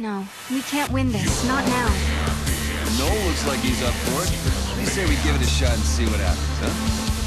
No, we can't win this. Not now. Noel looks like he's up for it. They say we give it a shot and see what happens, huh?